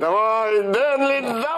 Давай, Денли, да!